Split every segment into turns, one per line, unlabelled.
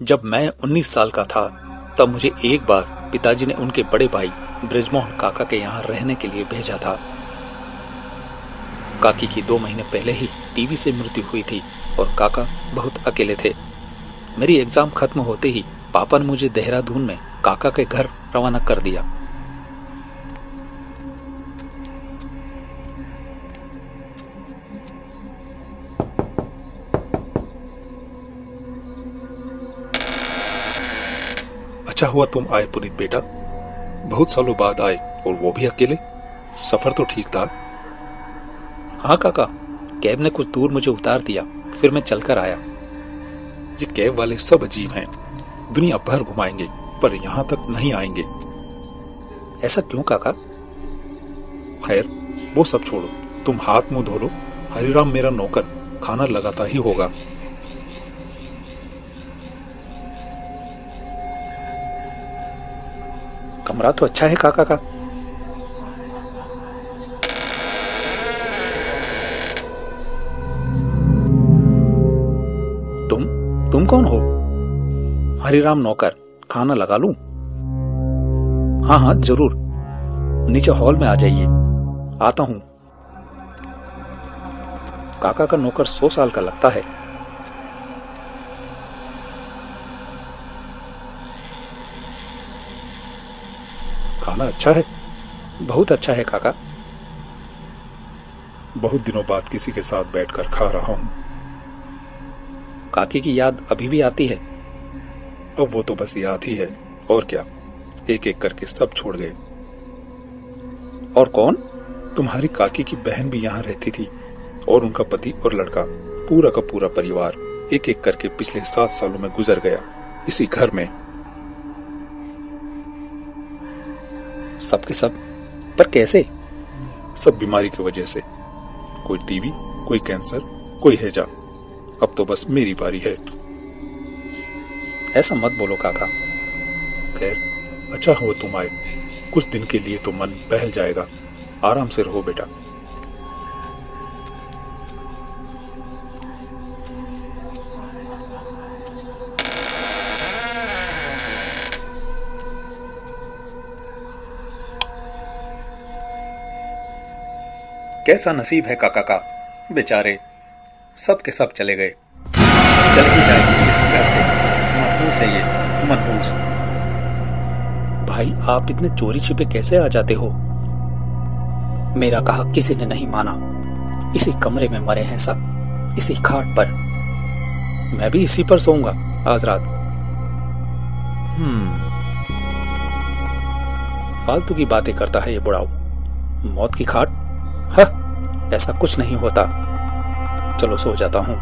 जब मैं 19 साल का था, तब मुझे एक बार पिताजी ने उनके बड़े भाई ब्रिजमोहन काका के यहाँ रहने के लिए भेजा था। काकी की दो महीने पहले ही टीवी से मृत्यु हुई थी और काका बहुत अकेले थे। मेरी एग्ज़ाम खत्म होते ही पापा ने मुझे देहरादून में काका के घर रवाना कर दिया।
अच्छा हुआ तुम आए पुनीत बेटा। बहुत सालों बाद आए और वो भी अकेले। सफ़र तो ठीक था।
हाँ काका, कैब ने कुछ दूर मुझे उतार दिया, फिर मैं चलकर आया।
ये कैब वाले सब अजीब हैं। दुनिया भर घुमाएँगे, पर यहाँ तक नहीं आएँगे।
ऐसा क्यों, काका?
खैर, वो सब छोड़ो। तुम हाथ मुँह धो लो। हरिराम मेरा नौकर, खाना लगाता ही होगा।
कमरा तो अच्छा है, काका का। तुम तुम कौन हो? हरिराम नौकर, खाना लगा लू? हाँ हाँ ज़रूर। नीचे हॉल में आ जाइए। आता हूँ। काका का नौकर सौ साल का लगता है।
खाना अच्छा है?
बहुत अच्छा है काका।
बहुत दिनों बाद किसी के साथ बैठकर खा रहा हूँ।
काकी की याद अभी भी आती है?
अब वो तो बस याद ही है। और क्या? एक एक करके सब छोड़ गए।
और कौन?
तुम्हारी काकी की बहन भी यहाँ रहती थी और उनका पति और लड़का पूरा का पूरा परिवार एक एक करके पिछले सात सालों में गुजर गया। इसी घर में
सबके सब। पर कैसे?
सब बीमारी की वजह से। कोई टीबी कोई कैंसर कोई हैजा। अब तो बस मेरी बारी है।
ऐसा मत बोलो काका।
खैर अच्छा हो तुम आए। कुछ दिन के लिए तो मन बहल जाएगा। आराम से रहो बेटा।
कैसा नसीब है काका का? बेचारे सब के सब चले गए। चल ही जाएँगे इस घर से। मनहूस है ये मनहूस भाई आप इतने चोरी छिपे कैसे आ जाते हो? मेरा कहा किसी ने नहीं माना। इसी कमरे में मरे हैं सब। इसी खाट पर। मैं भी इसी पर सोऊँगा आज रात। हम्म। फालतू की बातें करता है ये बुढ़ाऊ मौत की खाट? हाँ ऐसा कुछ नहीं होता। चलो सो जाता हूँ।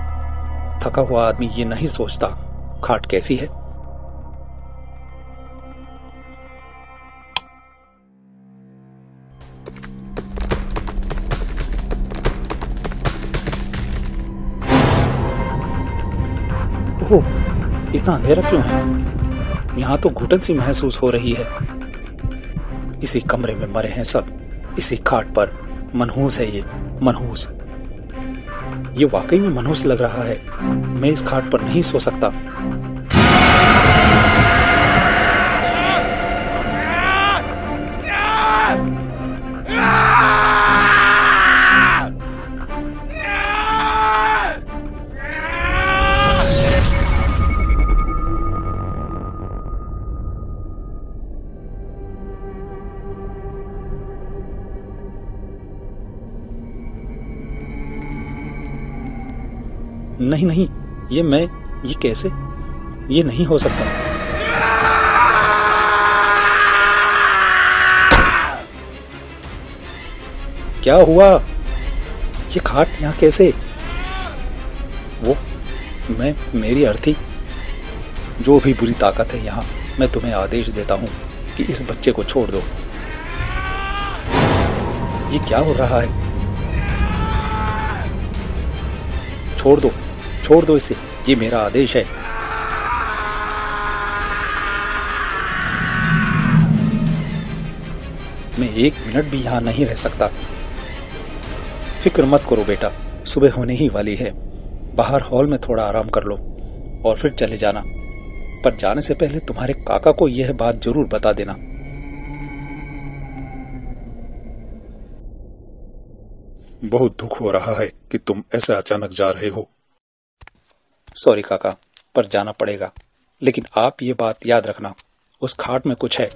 थका हुआ आदमी ये नहीं सोचता, खाट कैसी है? ओह, इतना अंधेरा क्यों है? यहाँ तो घुटन सी महसूस हो रही है। इसी कमरे में मरे हैं सब, इसी खाट पर। मनहूस है ये, मनहूस। ये वाकई में मनहूस लग रहा है। मैं इस खाट पर नहीं सो सकता। नहीं नहीं, ये मैं, ये कैसे? ये नहीं हो सकता। क्या हुआ? ये खाट यहाँ कैसे? वो, मैं, मेरी अर्थी जो भी बुरी ताकत है यहाँ, मैं तुम्हें आदेश देता हूँ कि इस बच्चे को छोड़ दो। ये क्या हो रहा है? छोड़ दो। छोड़ दो इसे। ये मेरा आदेश है। मैं एक मिनट भी यहाँ नहीं रह सकता। फ़िक्र मत करो बेटा, सुबह होने ही वाली है। बाहर हॉल में थोड़ा आराम कर लो और फिर चले जाना। पर जाने से पहले तुम्हारे काका को यह बात ज़रूर बता देना।
बहुत दुख हो रहा है कि तुम ऐसे अचानक जा रहे हो।
सॉरी काका, पर जाना पड़ेगा। लेकिन आप ये बात याद रखना, उस खाट में कुछ है।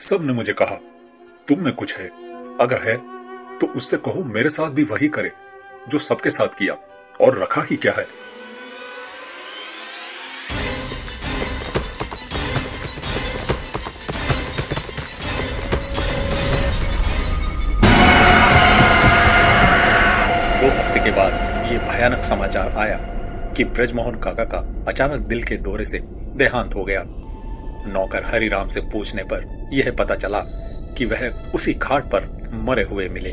सबने मुझे कहा तुम में कुछ है। अगर है तो उससे कहो मेरे साथ भी वही करे, जो सबके साथ किया। और रखा ही क्या है?
दो हफ़्ते के बाद ये भयानक समाचार आया कि ब्रजमोहन काका का अचानक दिल के दौरे से देहांत हो गया। नौकर हरिराम से पूछने पर यह पता चला कि वह उसी घाट पर मरे हुए मिले।